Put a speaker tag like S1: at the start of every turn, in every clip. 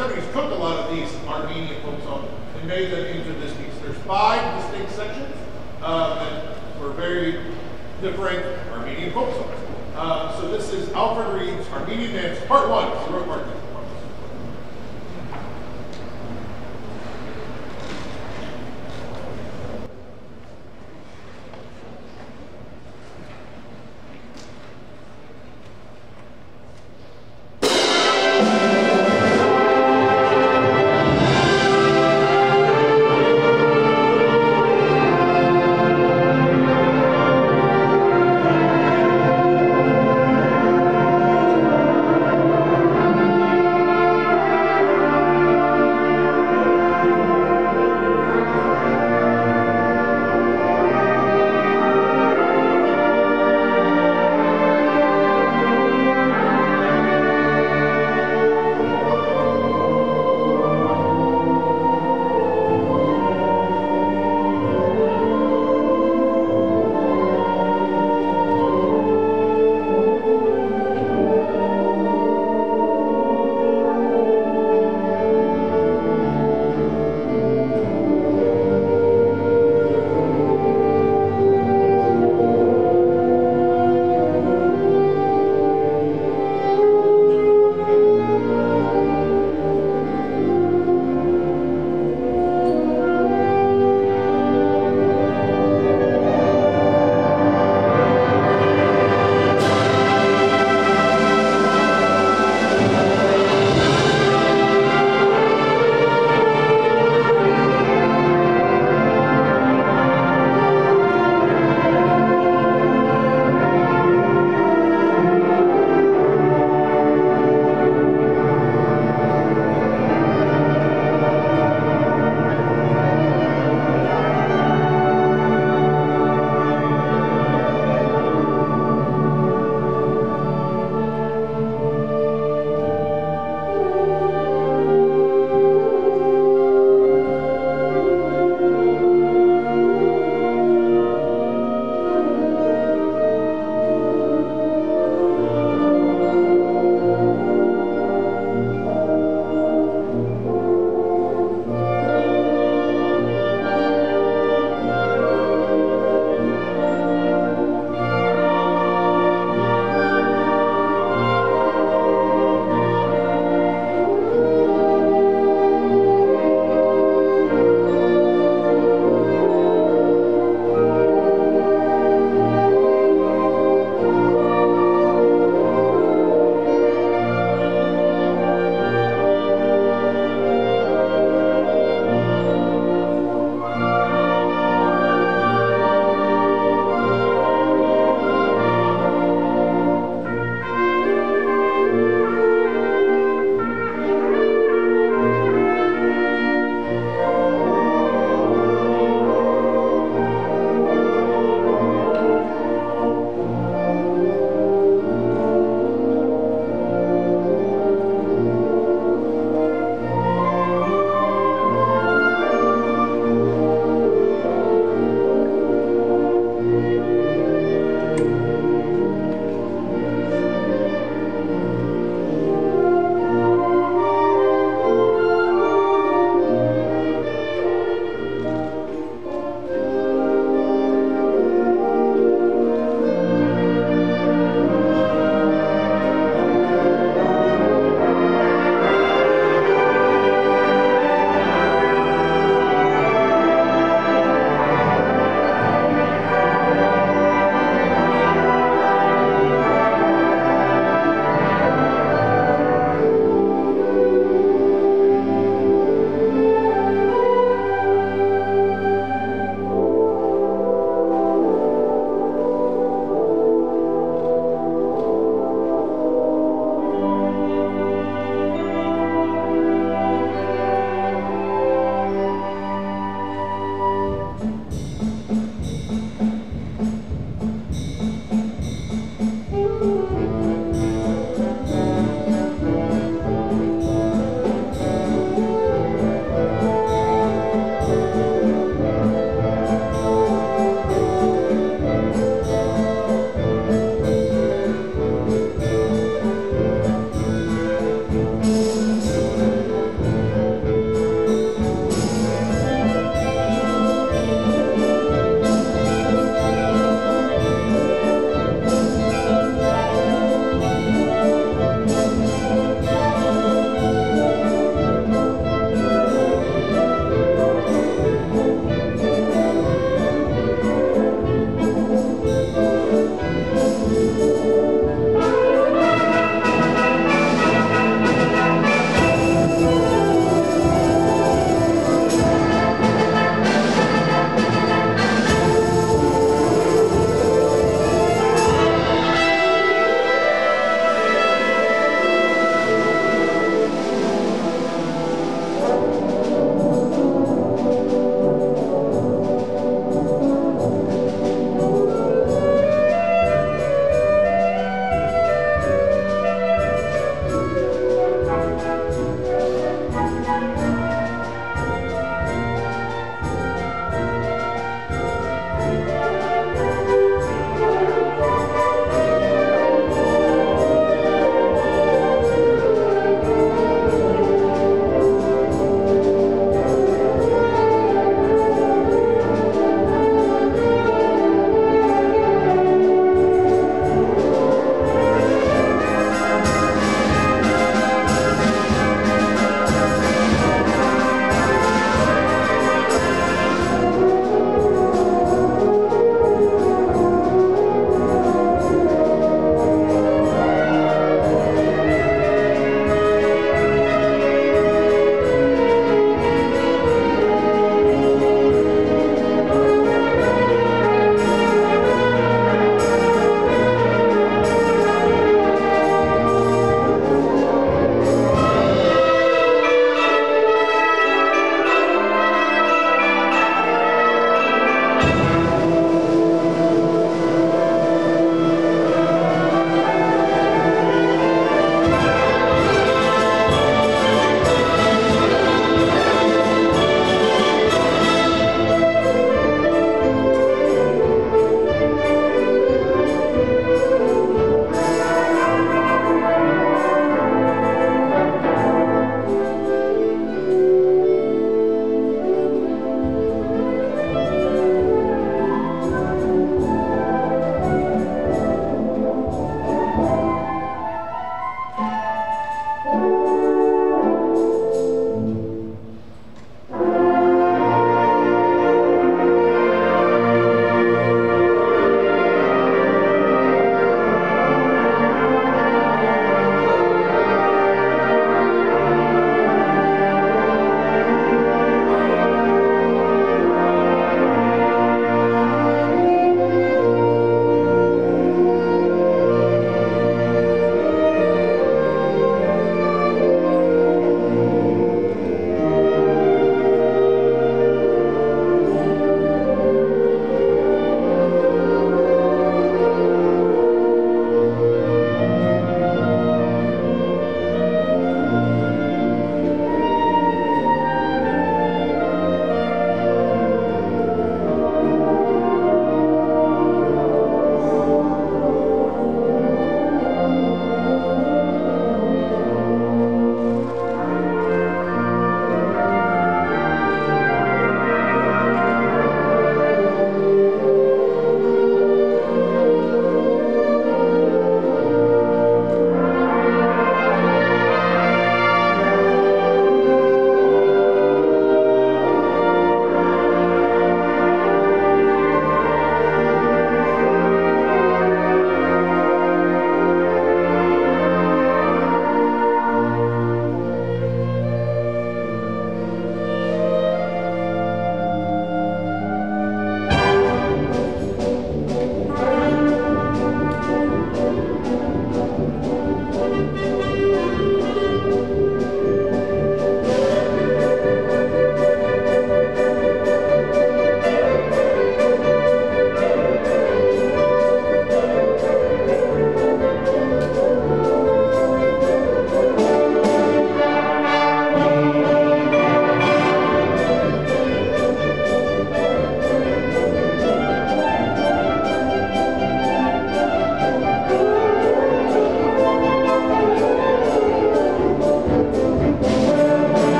S1: Conservatives took a lot of these Armenian folk songs and made them into this piece. There's five distinct sections uh, that were very different Armenian folk songs. Uh, so this is Alfred Reed's Armenian Dance, Part 1. He wrote Part 2.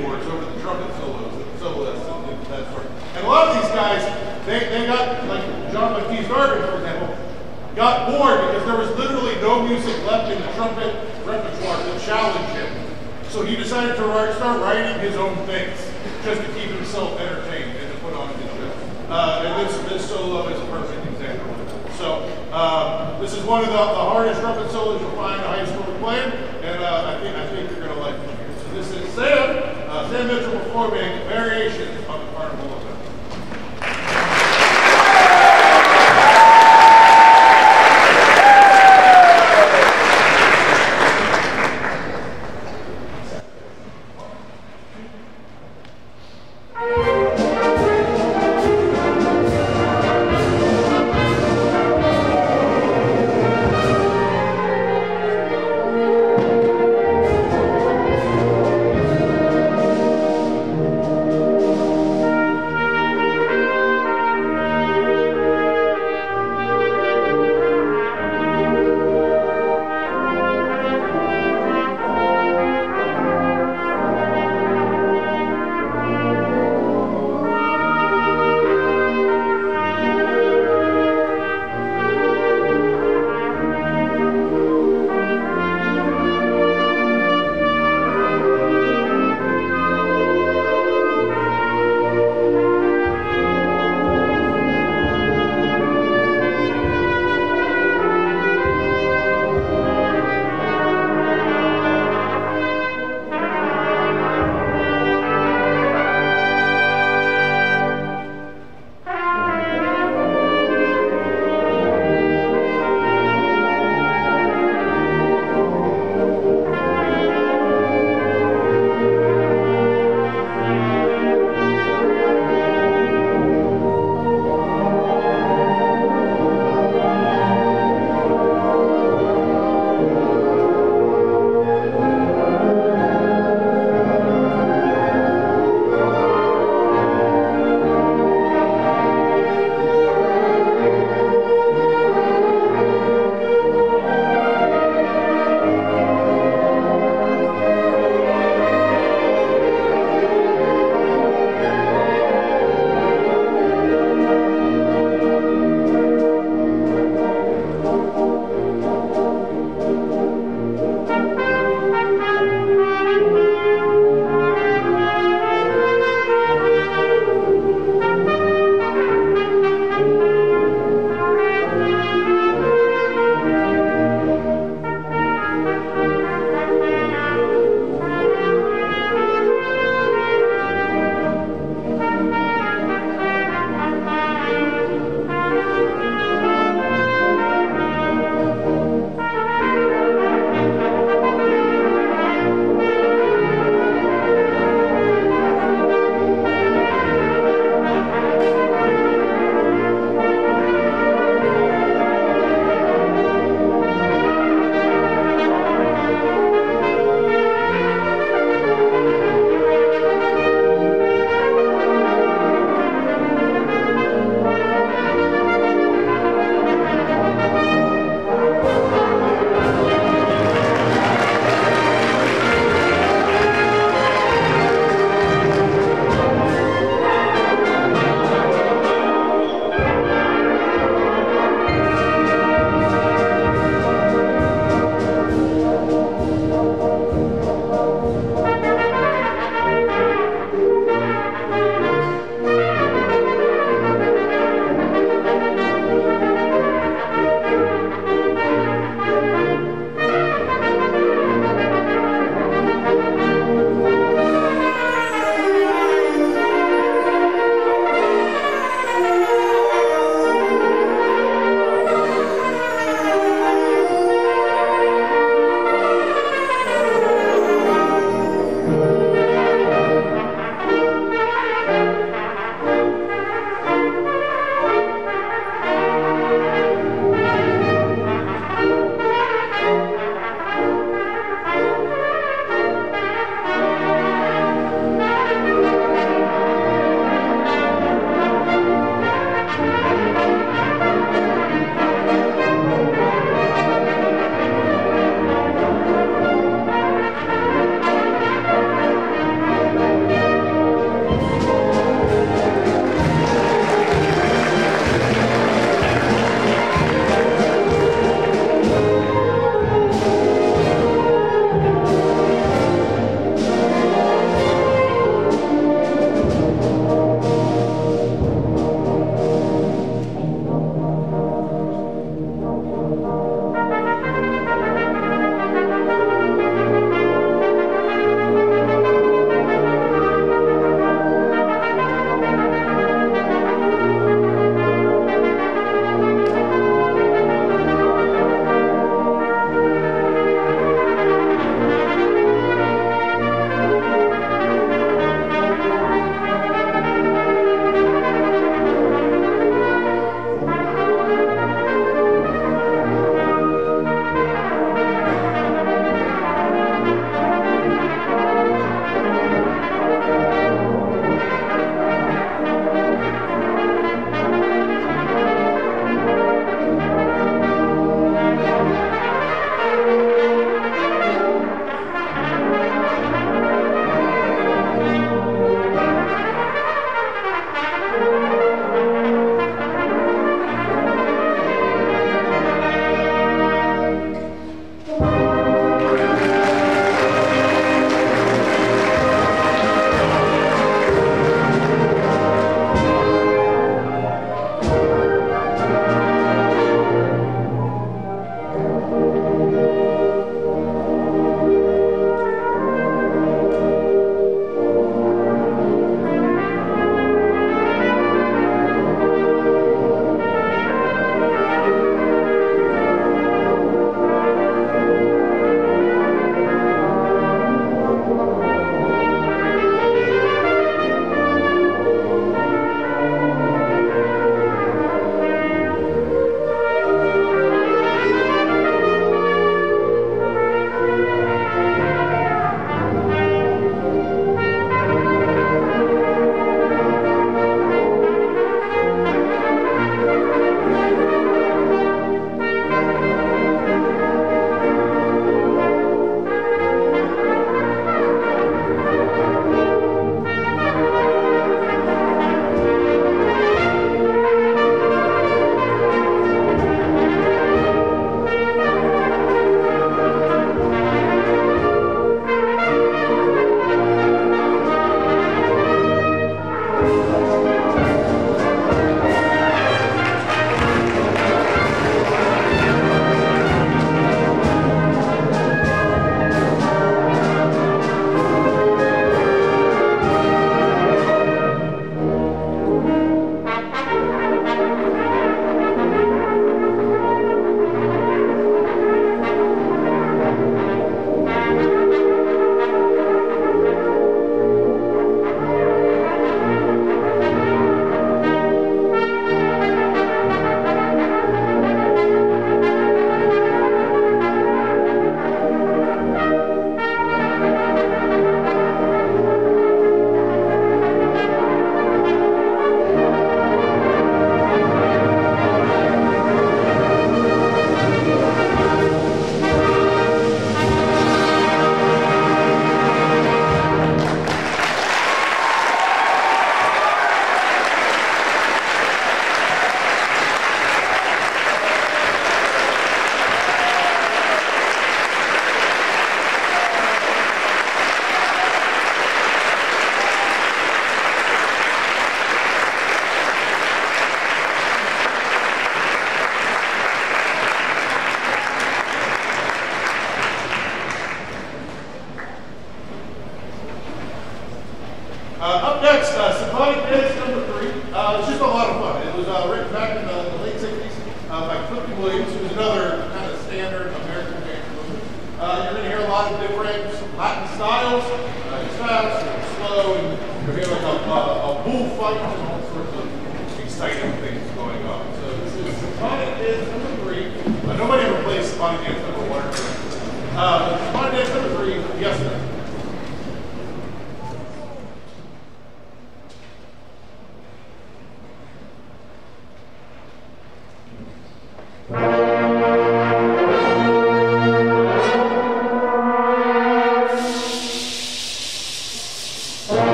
S1: keyboards over the trumpet solos and soloists and, and that sort. And a lot of these guys, they, they got, like John Baptiste Arban, for example, got bored because there was literally no music left in the trumpet repertoire to challenge him. So he decided to write, start writing his own things just to keep himself entertained and to put on his show. Uh, and this, this solo is a perfect example. So uh, this is one of the, the hardest trumpet solos you'll find a high school to play, and uh, I think I think you're going to like it. So this is Sam symmetry forming variations of the carnival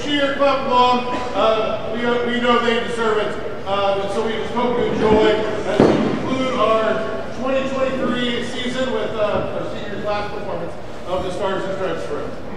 S1: cheer, clap along. Uh, we, we know they deserve it. Uh, so we just hope you enjoy as we conclude our 2023 season with uh, our seniors' last performance of the Stars and Stripes Forever*.